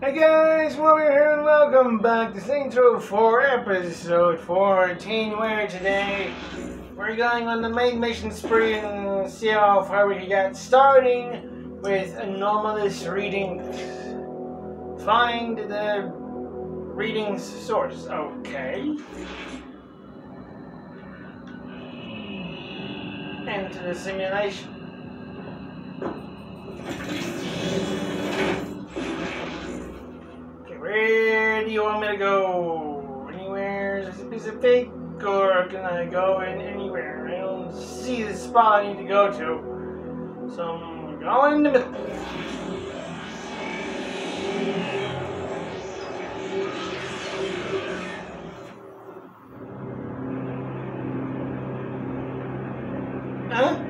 Hey guys, Warrior here and welcome back to Saints Row 4 episode 14 where today we're going on the main mission spree and see how far we can get starting with anomalous readings. Find the readings source. Okay. Into the simulation. You want me to go? Anywhere specific, or can I go in anywhere? I don't see the spot I need to go to, so I'm going in the middle. Huh?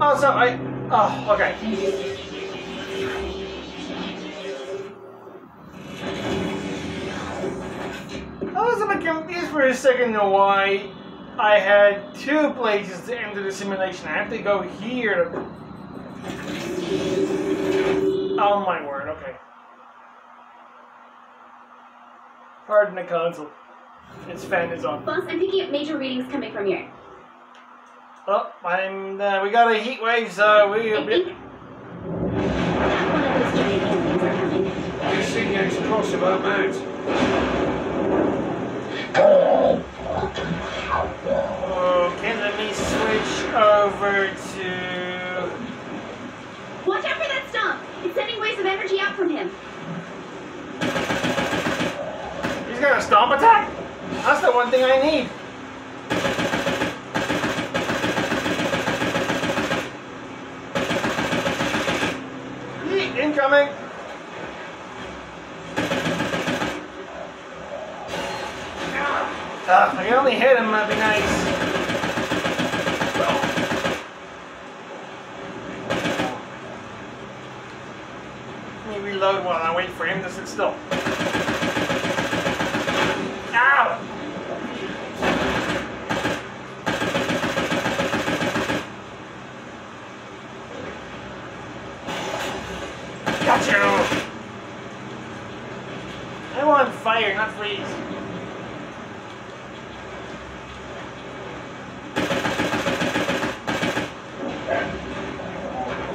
Oh, so I. Oh, okay. For a second on why I had two places to enter the simulation. I have to go here. Oh my word, okay. Pardon the console. Its fan is on. Boss, I'm picking up major readings coming from here. Oh, I'm, uh, we got a heat wave, so we I think One of those coming. You see the across of our mount. Okay, let me switch over to. Watch out for that stomp! It's sending waves of energy out from him. He's got a stomp attack? That's the one thing I need. Hmm, incoming. Ah, I can only hit him, that'd be nice. Let me reload while I wait for him to sit still. Ow! Got you! I want fire, not freeze.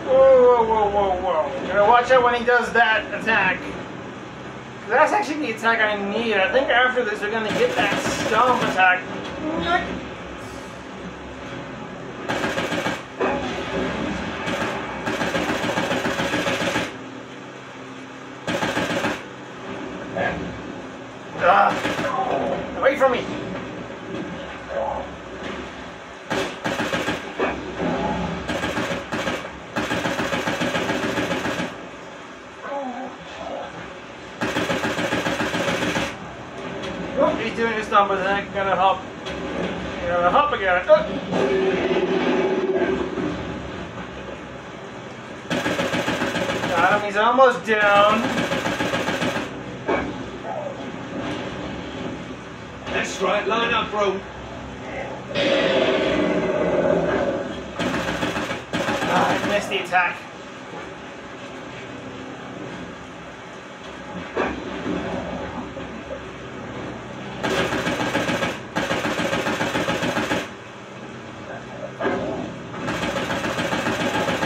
Whoa, whoa, whoa, whoa, whoa. Gotta watch out when he does that attack. That's actually the attack I need. I think after this we're gonna get that stomp attack. Ah, away from me! Oh, his stomp attack. Gonna hop. Gonna hop again. Oh. Got him. He's almost down. That's right, line up, bro. Ah, I missed the attack.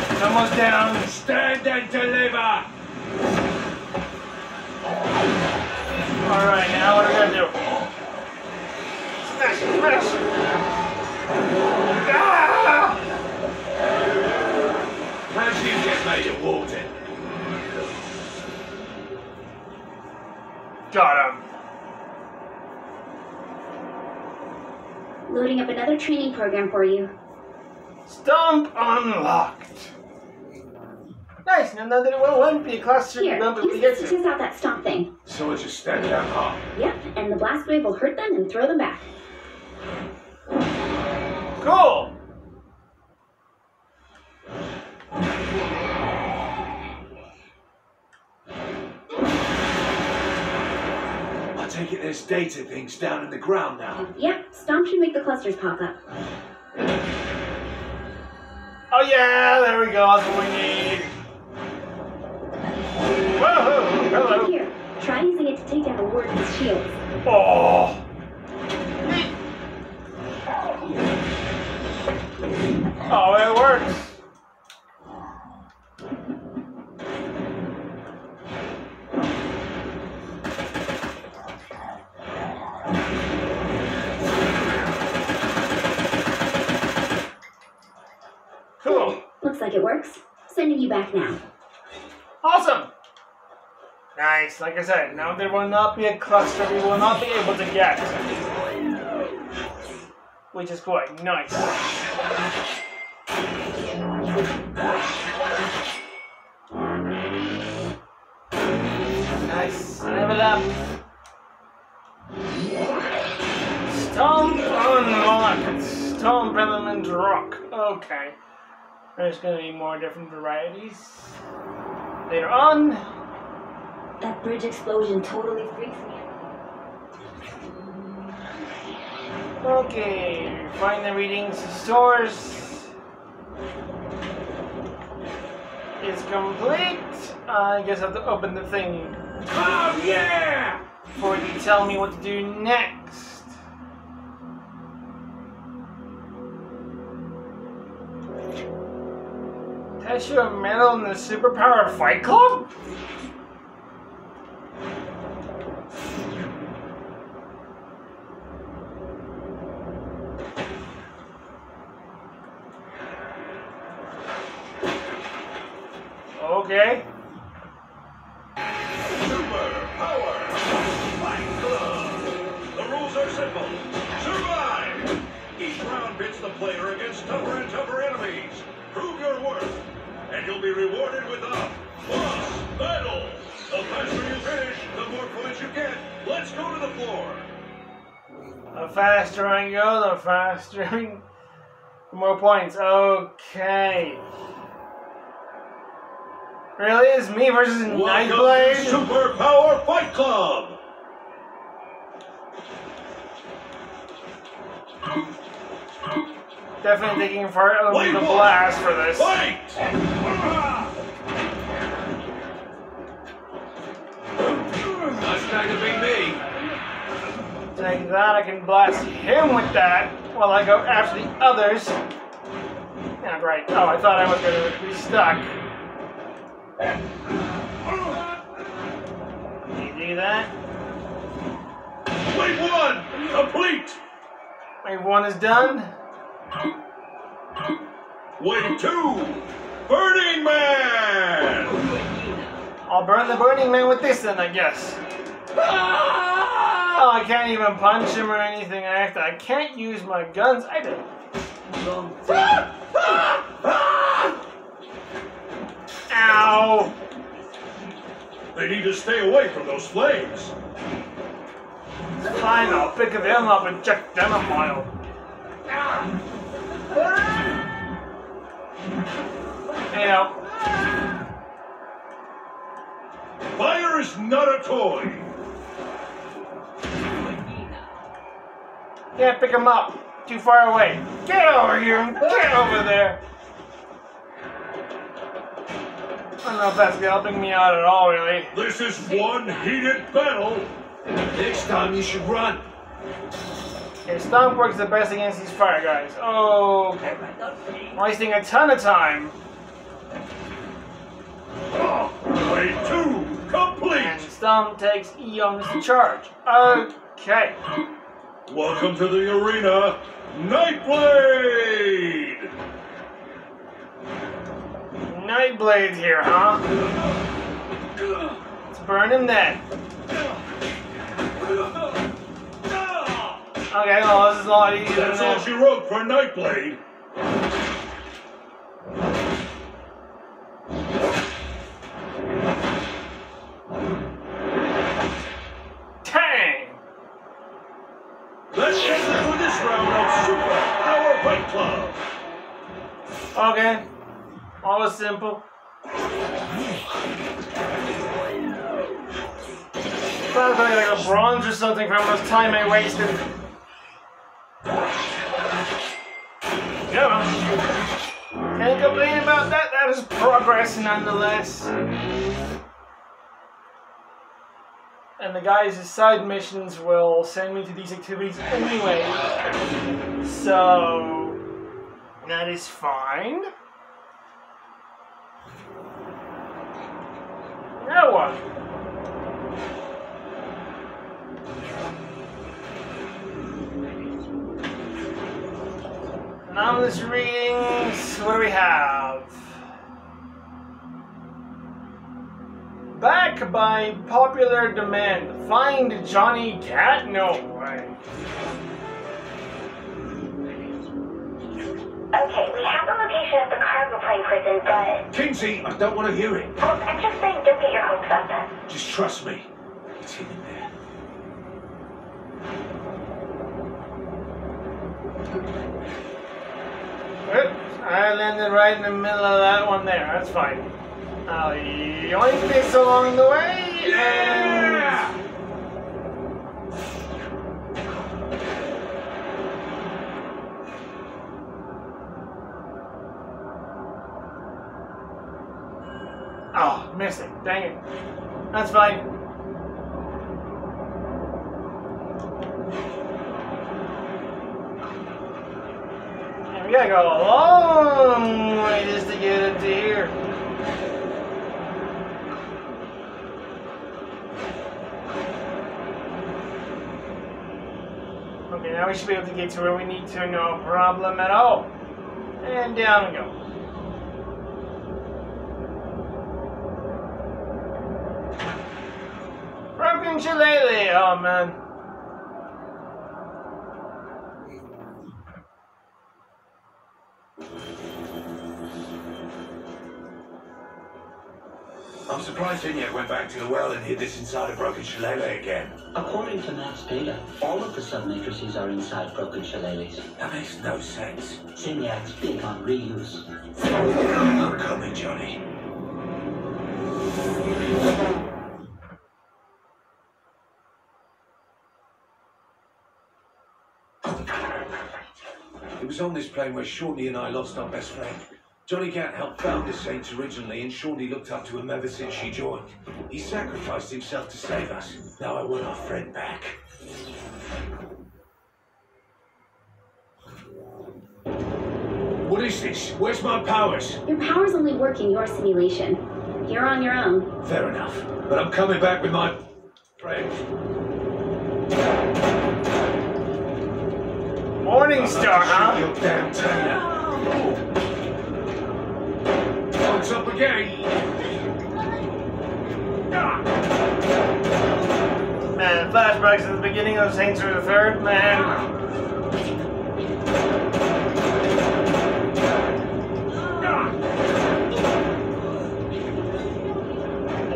He's almost down. Stand and deliver. Alright, now what are we gonna do? Smash, smash! Ah! How'd you get made of water? Got him. Loading up another training program for you. Stomp unlocked. Nice, now that it won't be a cluster Here, number use we this get to to. test out that stomp thing. So I just stand down hard. Yep, and the blast wave will hurt them and throw them back. Cool! I take it there's data things down in the ground now. Yep, stomp should make the clusters pop up. Oh yeah, there we go, that's what we need. Woohoo! take down the warden's shields. Oh. Oh, it works. Cool. Looks like it works. Sending you back now. Awesome. Nice. Like I said, now there will not be a cluster we will not be able to get. Which is quite nice. Nice. Level up. Stomp unlocked. Stomp element rock. Okay. There's gonna be more different varieties. Later on. That bridge explosion totally freaks me out. Okay, find the readings source. It's complete. I guess I have to open the thing Oh, yeah! before you tell me what to do next. Test your mettle in the superpower fight club? Go to the floor. The faster I go, the faster the more points. Okay. Really? It's me versus Nightblade? Super Power Fight Club! Definitely taking part of the blast for this. Fight! Like that, I can blast him with that while I go after the others. Yeah, right. Oh, I thought I was gonna be stuck. You do that? Wave one, complete. Wave one is done. Wave two, Burning Man. I'll burn the Burning Man with this then, I guess. Oh, I can't even punch him or anything. I have to. I can't use my guns. I don't. Ow! They need to stay away from those flames. Fine, I'll pick them up and check them a mile. You know, Fire is not a toy. Can't pick them up. Too far away. Get over here. Get over there. I don't know if that's helping me out at all, really. This is one heated battle. Next time you should run. Okay, Stomp works the best against these fire guys. Oh, Okay. Wasting a ton of time. Wave two, complete. And. Stomp takes eons charge. Okay. Welcome to the arena, Nightblade. Nightblade here, huh? Let's burn him then. Okay, well, this is a lot easier than That's all she wrote for Nightblade. Okay. All was simple. Sounds like, a bronze or something for all this time I wasted. Yeah. Can't complain about that. That is progress nonetheless. And the guys' side missions will send me to these activities anyway. So, that is fine. Now what? Anomalous readings. What do we have? Back by popular demand. Find Johnny Gat? No way. Okay, we have the location of the cargo plane prison, but Kinzie, I don't want to hear it. well, I'm just saying, don't get your hopes up. Just trust me. It's hidden there. Oops, I landed right in the middle of that one there. That's fine. I'll yoink this along the way. Yeah! Missed it. Dang it. That's fine. And we gotta go a long way just to get up to here. Okay, now we should be able to get to where we need to, no problem at all. And down we go. Broken shillelagh, oh man. I'm surprised Zinyak went back to the well and hid this inside a broken shillelagh again. According to Matt's data, all of the sub-matrices are inside broken shillelaghs. That makes no sense. Zinyak's big on reuse. I'm coming, Johnny. On this plane where Shaundi and I lost our best friend. Johnny Gat helped found the Saints originally, and Shaundi looked up to him ever since she joined. He sacrificed himself to save us. Now I want our friend back. What is this? Where's my powers? Your powers only work in your simulation. You're on your own. Fair enough. But I'm coming back with my friend. Morning Star, huh? Your damn tailor. What's up again? Man, flashbacks at the beginning of Saints Row the Third, man.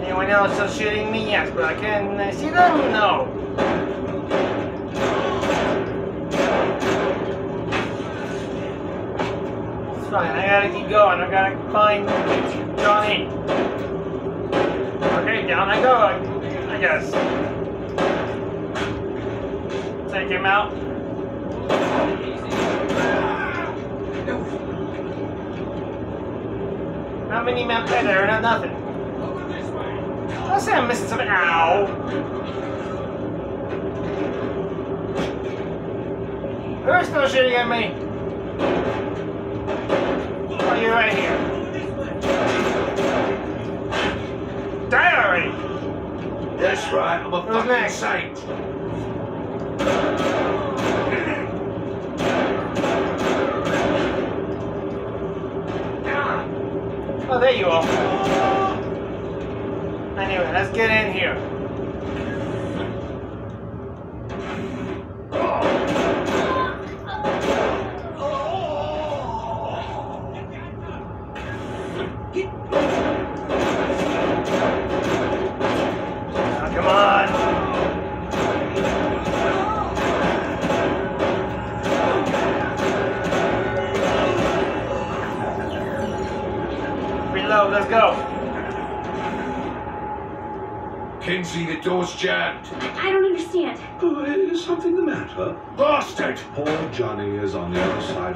Anyone else still shooting me? Yes, but I can uh, see them? No. Fine, I gotta keep going. I gotta find Johnny. Okay, down I go, I, I guess. Take him out. How many map there? Not nothing. I'll say I'm missing something. Ow. Who's still shooting at me? Right here. Die already. That's right. I'm a Who's fucking next? saint. Oh, there you are. Anyway, let's get in here.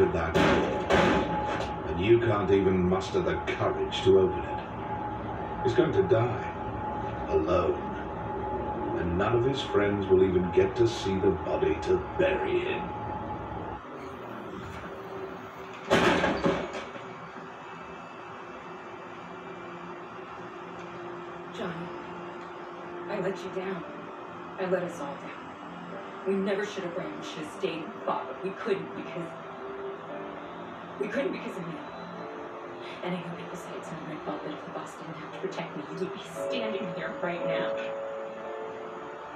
Of that door. And you can't even muster the courage to open it. He's going to die. Alone. and none of his friends will even get to see the body to bury him. Johnny, I let you down. I let us all down. We never should have ran. We should have stayed fought, but we couldn't because we couldn't because of me. And I know people say it's not my fault, but if the boss didn't have to protect me, you would be standing here right now.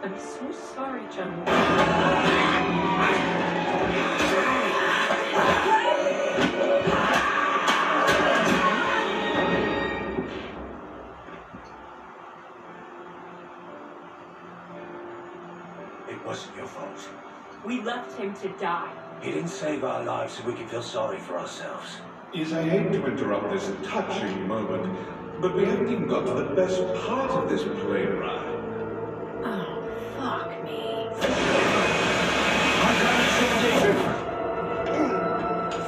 I'm so sorry, Johnny. Left him to die. He didn't save our lives so we could feel sorry for ourselves. Yes, I hate to interrupt this touching moment, but we haven't even got to the best part of this plane ride. Oh, fuck me.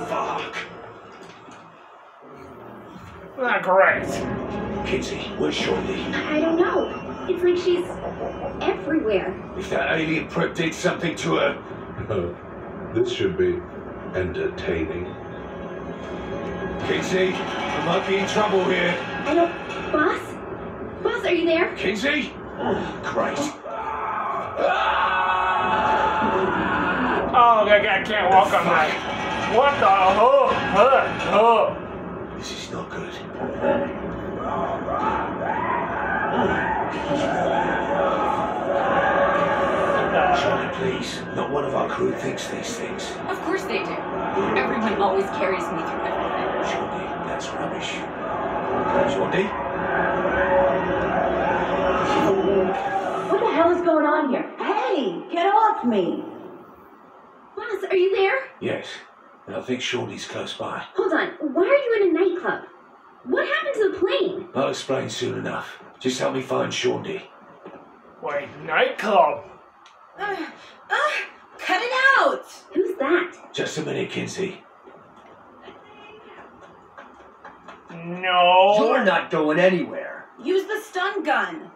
Fuck! Not great. Kinzie, where's Shorty? I I don't know. It's like she's everywhere. If that alien prick did something to her. This should be entertaining. Kinzie, we might be in trouble here. I don't. Boss? Boss, are you there? Kinzie? Oh, Christ. Oh, I, I can't walk on that. What the? Oh, oh, oh. This is not good. Shorty, please. Not one of our crew thinks these things. Of course they do. Everyone always carries me through everything. Shorty, that's rubbish. Shorty? What the hell is going on here? Hey, get off me! Boss, are you there? Yes. And I think Shorty's close by. Hold on. Why are you in a nightclub? What happened to the plane? I'll explain soon enough. Just help me find Shorty. Wait, nightclub. Uh, uh, cut it out! Who's that? Just a minute, Kinzie. No. You're not going anywhere. Use the stun gun.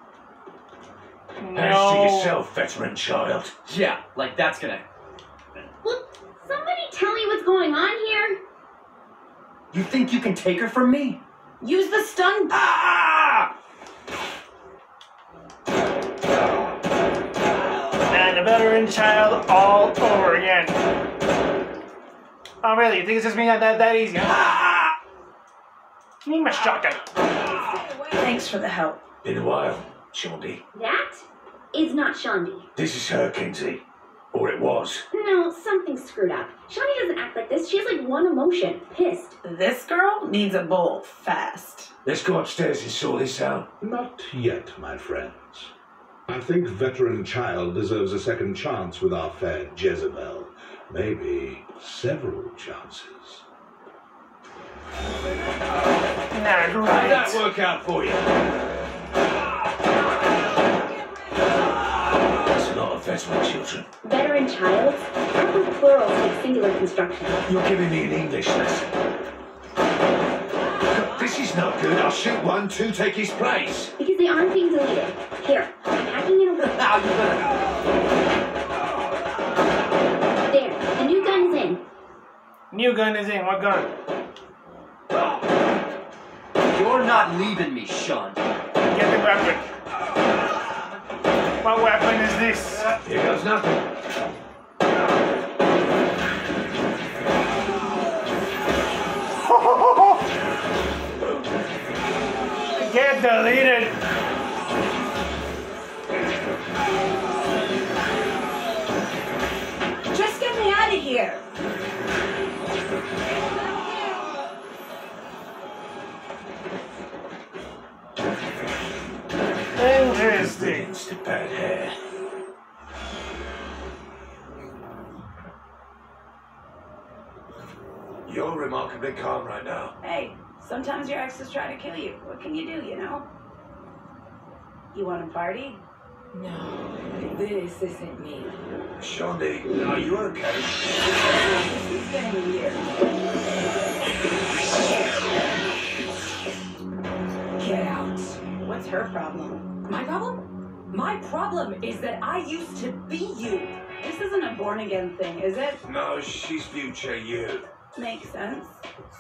Hands to yourself, veteran child. Yeah, like that's gonna. Well, somebody tell me what's going on here. You think you can take her from me? Use the stun. Ah! A veteran child all over again. Oh, really? You think it's just me that, that, that easy? Ah! Give me my shotgun. Thanks for the help. Been a while, Shorty. That is not Shaundi. This is her, Kinzie. Or it was. No, something's screwed up. Shaundi doesn't act like this. She has like one emotion. Pissed. This girl needs a bowl fast. Let's go upstairs and sort this out. Not yet, my friends. I think veteran child deserves a second chance with our fair Jezebel. Maybe several chances. Not How'd that work out for you? That's a lot of veteran children. Veteran child? How come plurals take singular construction? You're giving me an English lesson. This is not good. I'll shoot one, two take his place. Because they aren't being deleted. Here, Now you better. There, the new gun is in. New gun is in. What gun? You're not leaving me, Sean. Get the weapon. What weapon is this? Here goes nothing. Get deleted. You're remarkably calm right now. Hey, sometimes your exes try to kill you. What can you do, you know? You want to party? No, this isn't me. Shaundi, are you okay? This is getting weird. Get out. What's her problem? My problem? My problem is that I used to be you. This isn't a born again thing, is it? No, she's future you. Makes sense.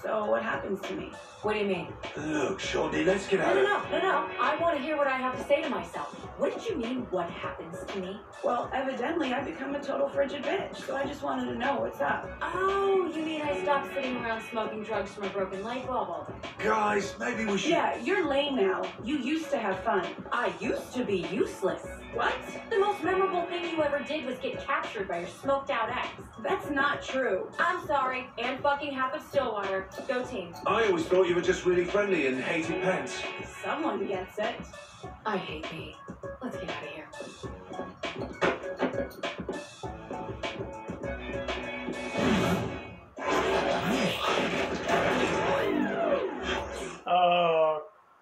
So what happens to me? What do you mean? Look, Shorty, let's get No, out no, of no, no, no. I want to hear what I have to say to myself. What did you mean, what happens to me? Well, evidently I've become a total frigid bitch, so I just wanted to know what's up. Oh, you mean I stopped sitting around smoking drugs from a broken light bulb all day? Guys, maybe we should. Yeah, you're lame now. You used to have fun. I used to be useless. What? The most memorable thing you ever did was get captured by your smoked out ex. That's not true. I'm sorry, and fucking half of Stillwater. Go team. I always thought you were just really friendly and hated pants. Someone gets it. I hate me. Let's get out of here.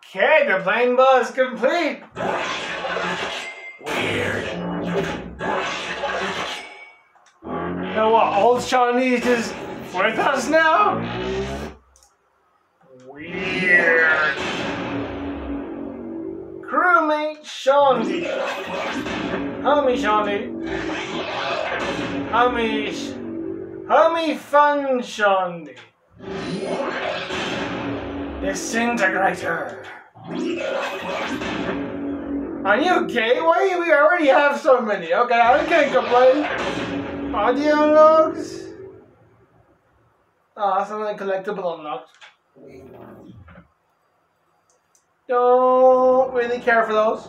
Okay, the plane bus complete. Weird. So what, old Shaundi is with us now? Weird. Shaundi. Homie Shaundi. Homie. Homie Fun Shaundi. Disintegrator. Are you gay? Why do we already have so many? Okay, I can't complain. Audio logs. Ah, something collectible unlocked. Don't really care for those.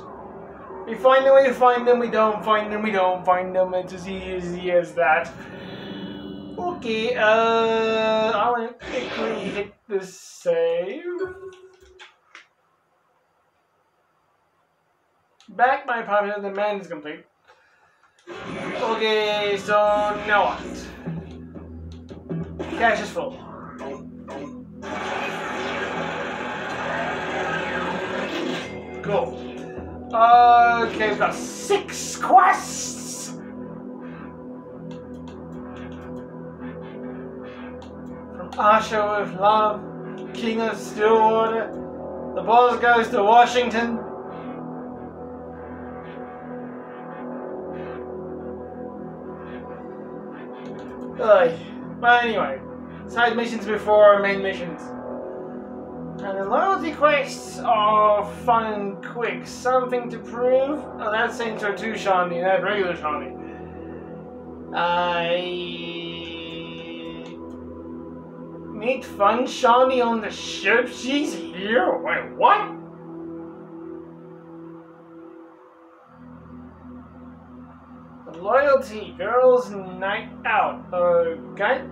We find them, we find them, we don't find them, we don't find them. It's as easy as that. Okay, uh, I'll quickly hit the save. Back my popular demand is complete. Okay, so now what? Cash is full. Cool. Okay, we've got six quests. From Asha with love, King of Stillwater. The boss goes to Washington. Ugh. But anyway, side missions before our main missions. And the loyalty quests are fun and quick. Something to prove? Oh, that's Row 2 Shaundi, that's regular Shaundi. I meet Fun Shaundi on the ship. She's here. Wait, what? Loyalty Girls Night Out. Okay.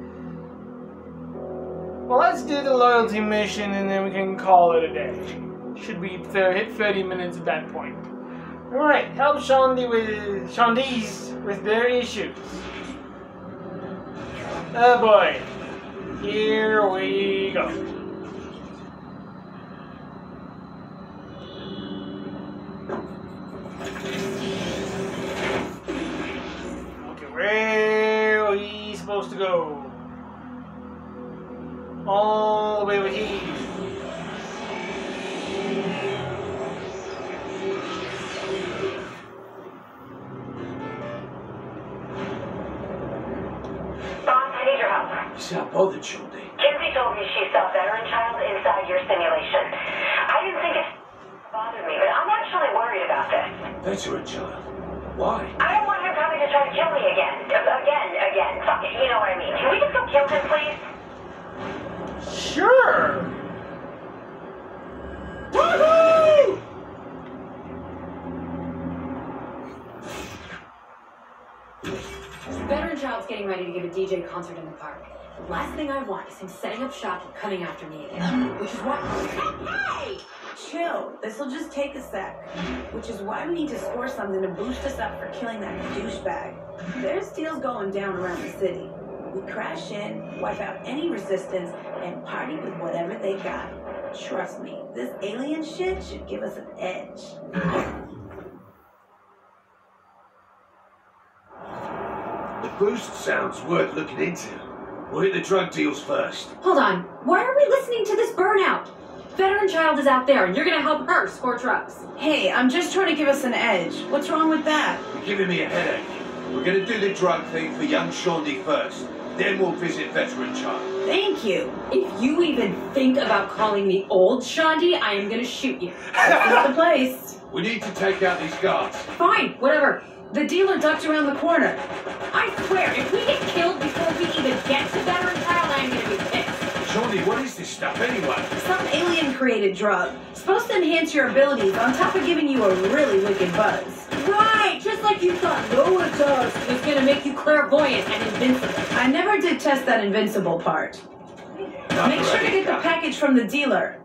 Well, let's do the loyalty mission and then we can call it a day. Should we hit 30 minutes at that point? Alright, help Shaundi with Shaundi's with their issues. Oh boy. Here we go. Okay, where are we supposed to go? Oh, All the way over here. Boss, I need your help. You sound bothered, Shorty. Kinzie told me she saw a veteran child inside your simulation. I didn't think it bothered me, but I'm actually worried about this. Veteran child. Why? I don't want him coming to try to kill me again. Again, again. Fuck it, you know what I mean. Can we just go kill him, please? Sure. Woohoo! Veteran Child's getting ready to give a DJ concert in the park. The last thing I want is him setting up shop and coming after me again. Which is why. Hey! Chill. This'll just take a sec. Which is why we need to score something to boost us up for killing that douchebag. There's deals going down around the city. We crash in, wipe out any resistance, and party with whatever they got. Trust me, this alien shit should give us an edge. The boost sounds worth looking into. We'll hit the drug deals first. Hold on. Why are we listening to this burnout? Veteran Child is out there, and you're gonna help her score drugs. Hey, I'm just trying to give us an edge. What's wrong with that? You're giving me a headache. We're gonna do the drug thing for young Shaundi first. Then we'll visit Veteran Child. Thank you. If you even think about calling me old Shaundi, I am gonna shoot you. This is the place. We need to take out these guards. Fine, whatever. The dealer ducked around the corner. I swear, if we get killed before we even get to Veteran Child, I am gonna be pissed. Shaundi, what is this stuff anyway? Some alien created drug. Supposed to enhance your abilities on top of giving you a really wicked buzz. Right, just like you thought Novitas was gonna make you clairvoyant and invincible. I never did test that invincible part. Make sure to get the package from the dealer.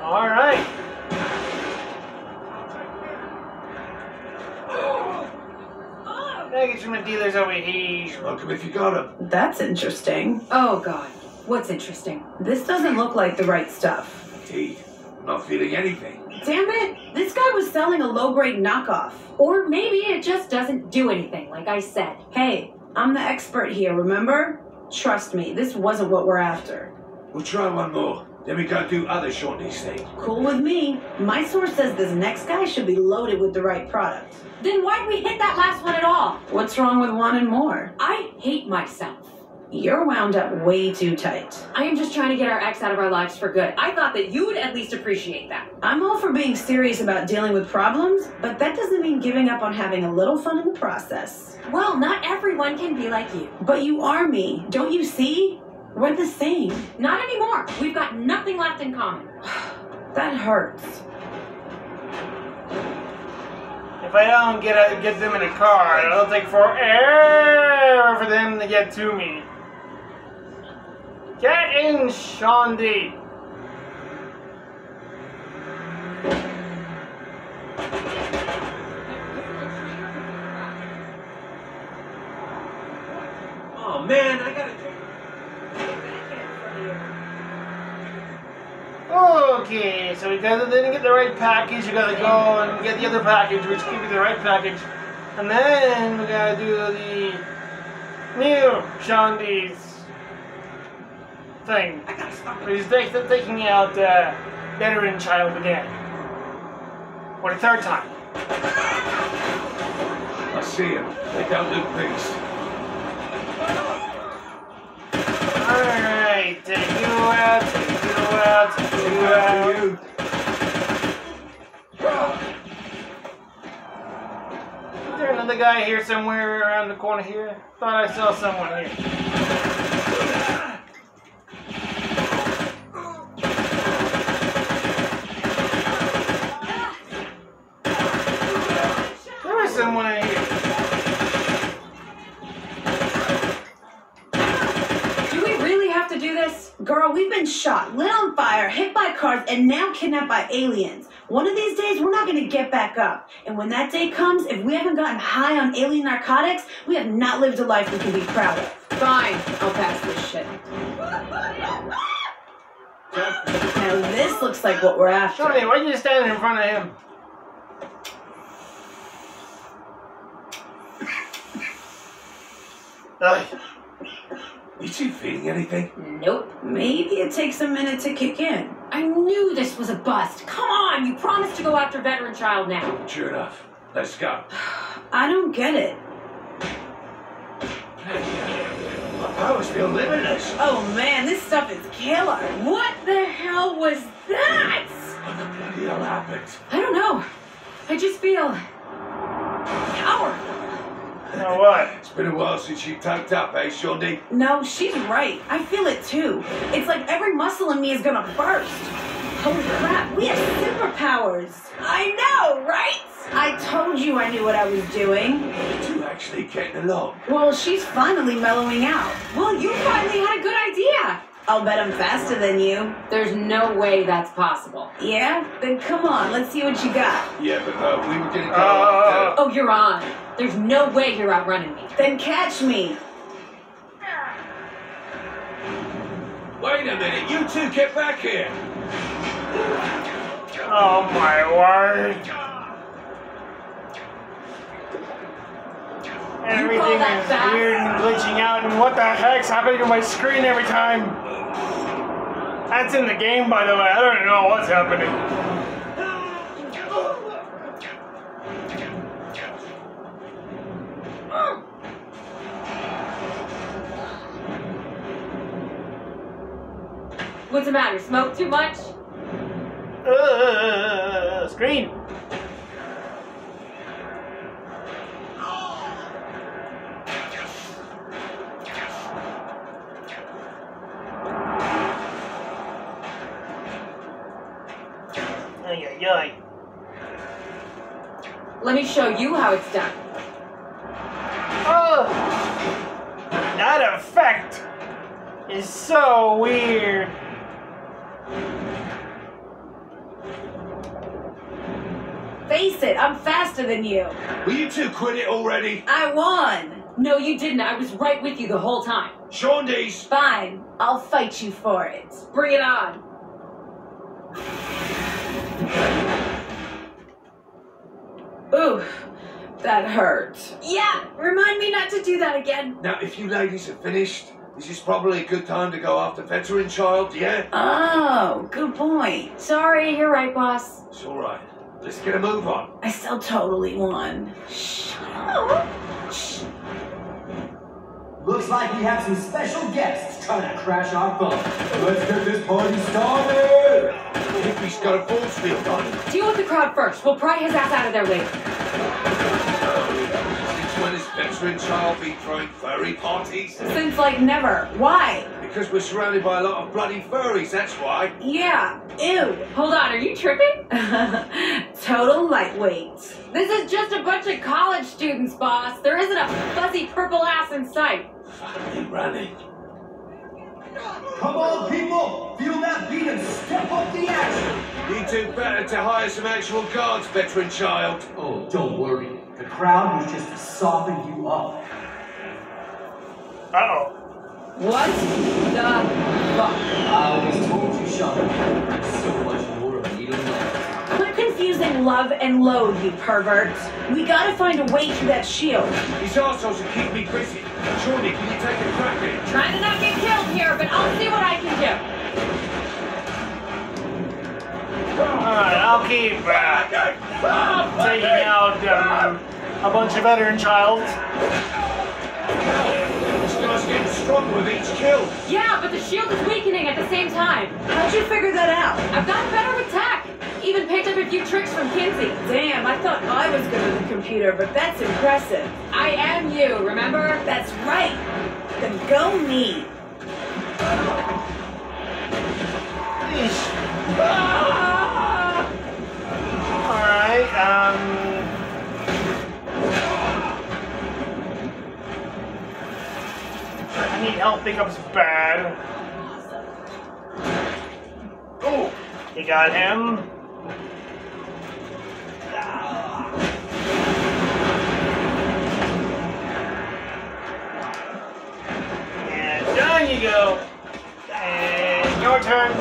All right. Package from the dealers over here. Smoke 'em if you got 'em. That's interesting. Oh god, what's interesting? This doesn't look like the right stuff. Indeed. I'm not feeling anything. Damn it! This guy was selling a low-grade knockoff. Or maybe it just doesn't do anything, like I said. Hey, I'm the expert here, remember? Trust me, this wasn't what we're after. We'll try one more. Then we go do other Shaundi's things. Cool with me. My source says this next guy should be loaded with the right product. Then why'd we hit that last one at all? What's wrong with wanting more? I hate myself. You're wound up way too tight. I am just trying to get our ex out of our lives for good. I thought that you would at least appreciate that. I'm all for being serious about dealing with problems, but that doesn't mean giving up on having a little fun in the process. Well, not everyone can be like you. But you are me. Don't you see? We're the same. Not anymore. We've got nothing left in common. That hurts. If I don't get a, get them in a car, it'll take forever for them to get to me. Get in, Shaundi. Oh man, I gotta. Okay, so we gotta then get the right package. you gotta go and get the other package, which give you the right package, and then we gotta do the new Shaundi's thing. He's take, taking out uh, veteran child again for the third time. I see him. They don't look pleased. Alright, take you out, take you out, take you out. Is there another guy here somewhere around the corner here? Thought I saw someone here. Girl, we've been shot, lit on fire, hit by cars, and now kidnapped by aliens. One of these days, we're not gonna get back up. And when that day comes, if we haven't gotten high on alien narcotics, we have not lived a life we can be proud of. Fine, I'll pass this shit. Now this looks like what we're after. Shorty, why are you standing in front of him? Ugh. Is he feeling anything? Nope. Maybe it takes a minute to kick in. I knew this was a bust. Come on, you promised to go after veteran child now. Sure enough. Let's go. I don't get it. My powers feel limitless. Oh man, this stuff is killer. What the hell was that? What the bloody hell happened? I don't know. I just feel powerful. Now what? It's been a while since you tucked up, eh, Shaundi? No, she's right. I feel it too. It's like every muscle in me is gonna burst. Holy crap, we have superpowers. I know, right? I told you I knew what I was doing. You two actually getting along. Well, she's finally mellowing out. Well, you finally had a good idea. I'll bet I'm faster than you. There's no way that's possible. Yeah? Then come on, let's see what you got. Yeah, but uh, we were gonna go Uh, Oh, you're on. There's no way you're outrunning me. Then catch me. Wait a minute, you two get back here. Oh my word. Everything is fast? weird and glitching out, and what the heck's happening to my screen every time? That's in the game, by the way. I don't know what's happening. What's the matter? Smoke too much? Uh, screen. Let me show you how it's done. Oh, that effect is so weird. Face it, I'm faster than you. Will you two quit it already? I won. No, you didn't. I was right with you the whole time. Shaundis! Fine, I'll fight you for it. Bring it on. Ooh, that hurt. Yeah, Remind me not to do that again. Now, if you ladies are finished, this is probably a good time to go after veteran child, yeah? Oh, good point. sorry, you're right, boss. It's alright. Let's get a move on. I still totally won. Shh. Looks like we have some special guests trying to crash our phone. Let's get this party started! Hippie's got a force field on him. Deal with the crowd first. We'll pry his ass out of there later. Since when has veteran child been throwing furry parties? Since like never. Why? Because we're surrounded by a lot of bloody furries, that's why. Yeah. Ew. Hold on, are you tripping? Total lightweight. This is just a bunch of college students, boss. There isn't a fuzzy purple ass in sight. Fucking running. Come on, people! Feel that beat and step up the action! You do better to hire some actual guards, veteran child. Oh, don't worry. The crowd was just to soften you up. Uh oh. What the fuck? I always told you, Sean. There's so much more of me to love. Quit confusing love and loathe, you pervert. We gotta find a way through that shield. These arseholes will keep me busy. Shorty, can you take a crack at it? Trying to not get killed here, but I'll see what I can do. Alright, I'll keep uh, taking out um, a bunch of veteran childs. This guy's getting stronger with each kill. Yeah, but the shield is weakening at the same time. How'd you figure that out? I've gotten better with tech. Even picked up a few tricks from Kinzie. Damn, I thought I was good with the computer, but that's impressive. I am you, remember? That's right. Then go me. Alright, um. I need health pickups bad. Oh, he got him. And down you go. And your turn.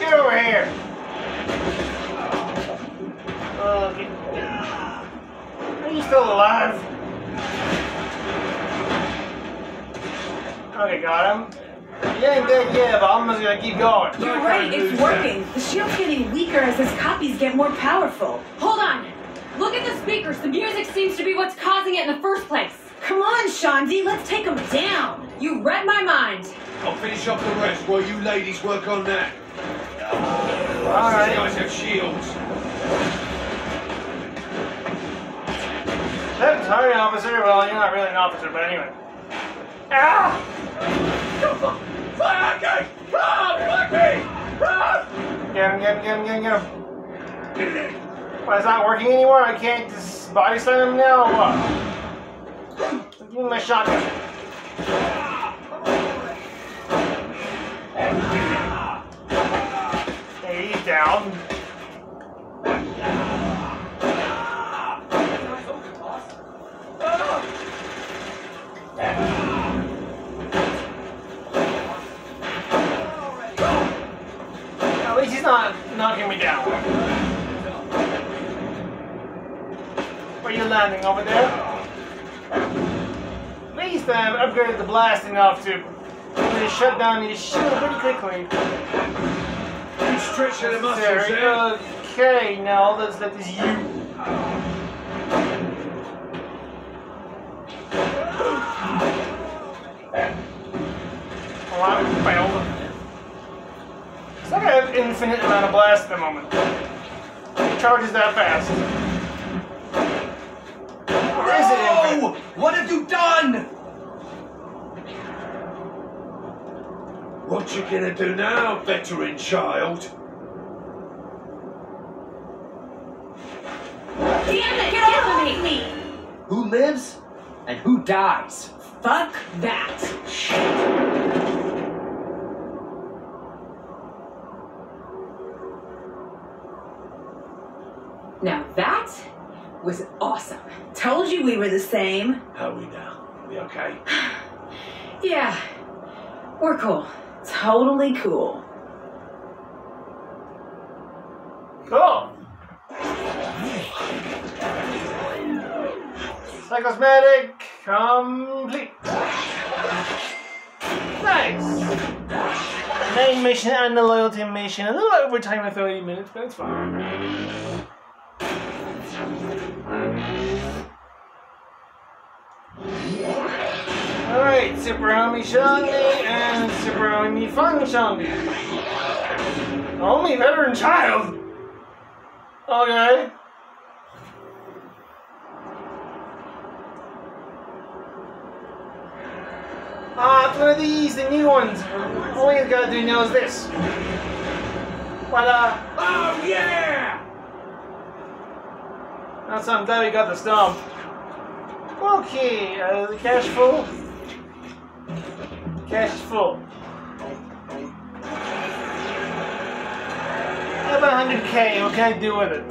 Get over here. Oh, are you still alive? Okay, got him. He ain't dead yet, but I'm just gonna keep going. You're right, it's working. The shield's getting weaker as his copies get more powerful. Hold on. Look at the speakers. The music seems to be what's causing it in the first place. Come on, Shaundi, let's take him down. You read my mind. I'll finish up the rest while you ladies work on that. These Alright. guys have shields. Sorry, officer. Well, you're not really an officer, but anyway. Ah! Fire gang! Run, Blackie! Run! Get him, get him, get him, get him, get him. What, it's not working anymore? I can't just body slam him now what? Give me my shotgun. Hey, down. Knocking me down. Where you landing over there? least I've upgraded the blast enough to really shut down his shield pretty quickly. You stretch the muscles There eh? we Okay, now let's let this you. Oh, I failed. It's like I have infinite amount of blast at the moment. It charges that fast. Or is it infinite? Oh, what have you done? What you gonna do now, veteran child? Damn it! Get off of me! Who lives and who dies? Fuck that. Now that was awesome. Told you we were the same. How we now? We okay? Yeah, we're cool. Totally cool. Cool. Psychosomatic complete. Nice. Main mission and the loyalty mission. A little over time of 30 minutes, but it's fine. Alright, Super Shaundi and Super Army Fun Shaundi. Only veteran child. Okay. Ah, it's one of these, the new ones. All you gotta do now is this. Voila. Oh yeah! That's I'm glad we got the stomp. Okay, uh, the cash full. Cash full. How about 100k? What can I do with it?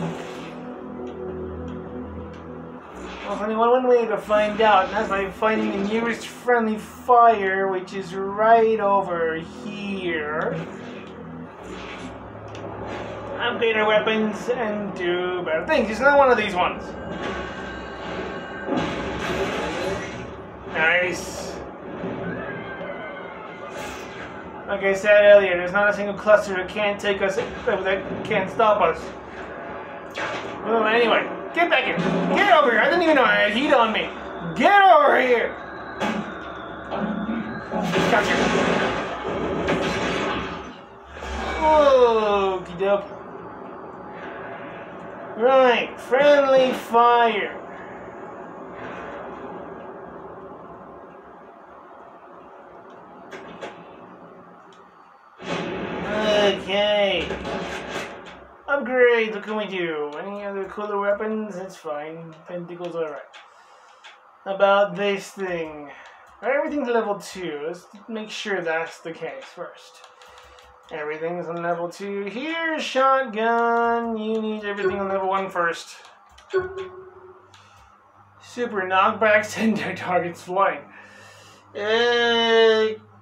Well, only one way to find out, and that's by finding the nearest friendly fire, which is right over here. Upgrade our weapons and do better things. It's not one of these ones. Nice. Like I said earlier, there's not a single cluster that can't take us, that can't stop us. Well, anyway, get back here. Get over here. I didn't even know I had heat on me. Get over here. Gotcha. Okie dokie. Right, friendly fire. Okay. Upgrade, what can we do? Any other cooler weapons? It's fine. Tentacles alright. About this thing. Everything's level 2. Let's make sure that's the case first. Everything's on level 2. Here's shotgun. You need everything on level 1 first. Super knockbacks and their targets flying.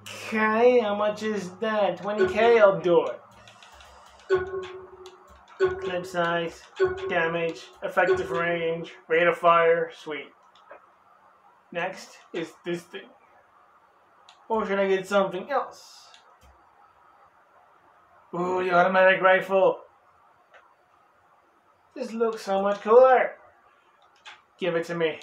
Okay, how much is that? 20k, I'll do it. Clip size, damage, effective range, rate of fire, sweet. Next is this thing. Or should I get something else? Ooh, the automatic rifle. This looks so much cooler. Give it to me.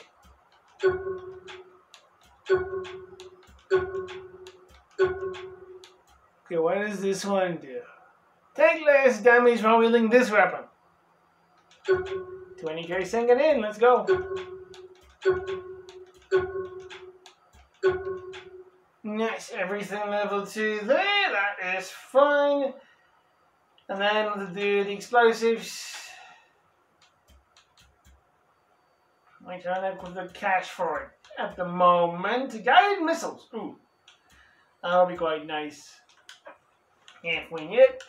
Okay, what does this one do? Take less damage while wielding this weapon. 20k sinking in, let's go. Nice, everything level 2 there, that is fine. And then we'll do the explosives. I up with the cash for it at the moment. Guided missiles, ooh. That'll be quite nice. If we need it.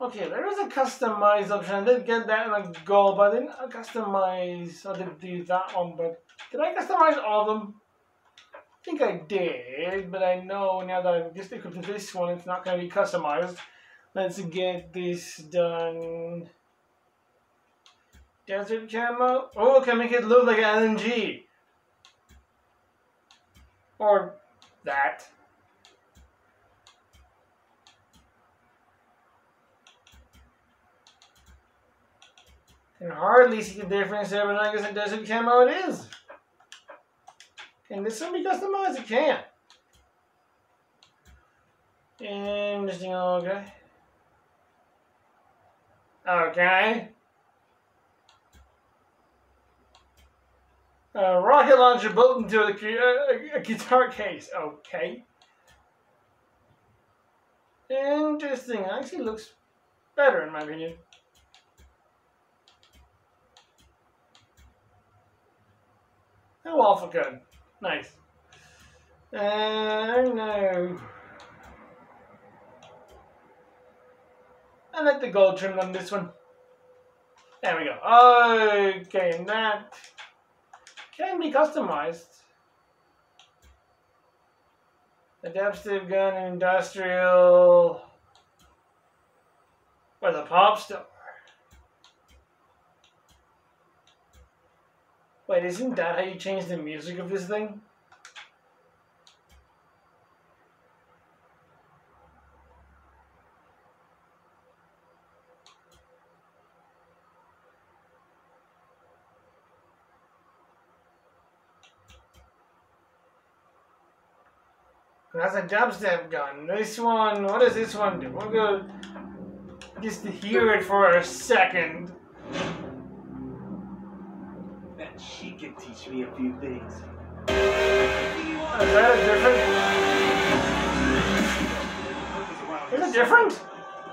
Okay, there is a customize option. I did get that in a goal, but I didn't customize. I didn't do that one, but did I customize all of them? I think I did, but I know now that I've just equipped this one, it's not going to be customized. Let's get this done. Desert camo. Oh, can make it look like LNG. Or that. Can hardly see the difference there, but I guess it doesn't come how it is. Can this one be customized? It can. Interesting, okay. Okay. Uh, rocket launcher built into a, a, a guitar case. Okay. Interesting. Actually looks better in my opinion. Oh, awful good. Nice. Uh, no. I like the gold trim on this one. There we go. Okay, that can be customized. Adaptive gun industrial or the pop star. Wait, isn't that how you change the music of this thing? That's a dubstep gun. This one, what does this one do? We'll go just to hear it for a second. Bet she can teach me a few things. Is that a different? Is it different?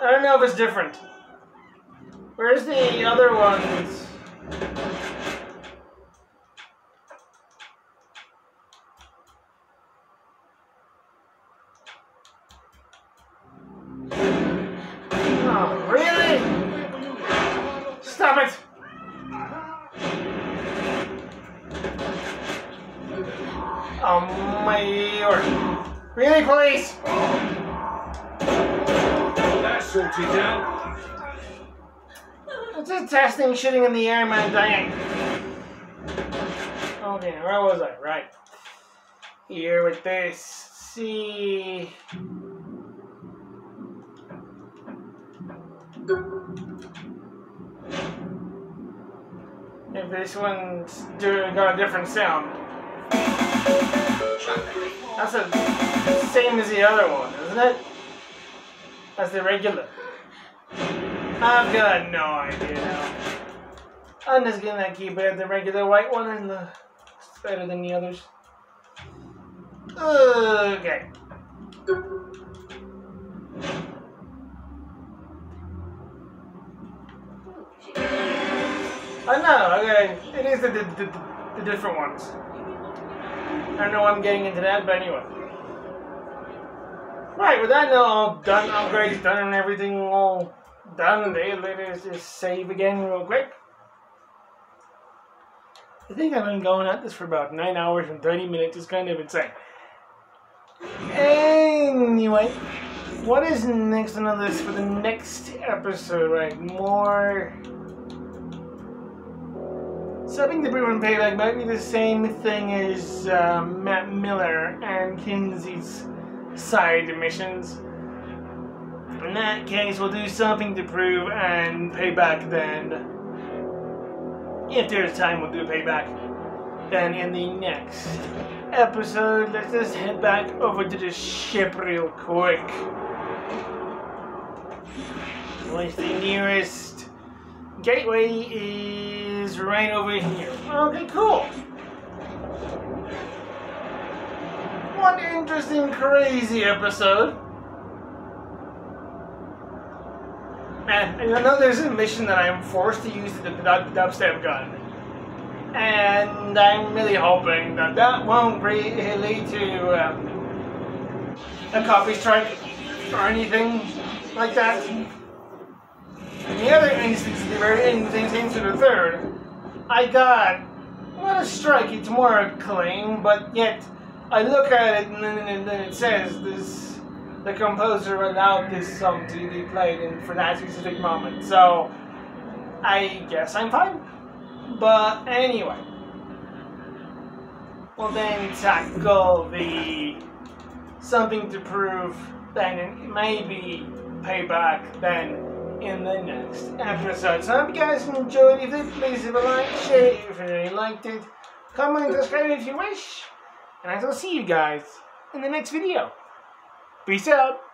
I don't know if it's different. Where's the other ones? Testing shitting in the air, man, dying. Okay, where was I? Right. Here with this. See. If this one's got a different sound. That's the same as the other one, isn't it? That's the regular. I've got no idea. I'm just gonna keep it at the regular white one and the it's better than the others. Okay. I know, okay. It is the, the, the, the different ones. I don't know why I'm getting into that, but anyway. Right, with that now all done, upgrades done and everything all done, they let us just save again real quick. I think I've been going at this for about 9 hours and 30 minutes. It's kind of insane. Anyway, what is next on the list for the next episode, right? More. Something to prove and payback might be the same thing as uh, Matt Miller and Kinzie's side missions. In that case, we'll do something to prove and payback then. If there's time, we'll do payback. Then in the next episode, let's just head back over to the ship real quick. Which the nearest gateway is right over here. Okay, cool. What interesting, crazy episode. And I know there's a mission that I'm forced to use the, dubstep gun. And I'm really hoping that that won't lead to um, a copy strike or anything like that. In the other instance, the very instance to the third, I got not a strike, it's more a claim, but yet I look at it and and then it says this the composer allowed this song to be played in for that specific moment. So I guess I'm fine. But anyway. we'll then tackle the something to prove then maybe may be payback then in the next episode. So I hope you guys enjoyed. If you please leave a like, share if you really liked it, comment, and subscribe if you wish, and I will see you guys in the next video. Peace out.